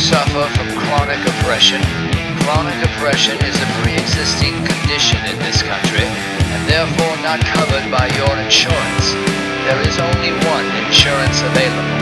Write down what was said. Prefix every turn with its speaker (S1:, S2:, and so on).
S1: suffer from chronic oppression, chronic oppression is a pre-existing condition in this country and therefore not covered by your insurance, there is only one insurance available.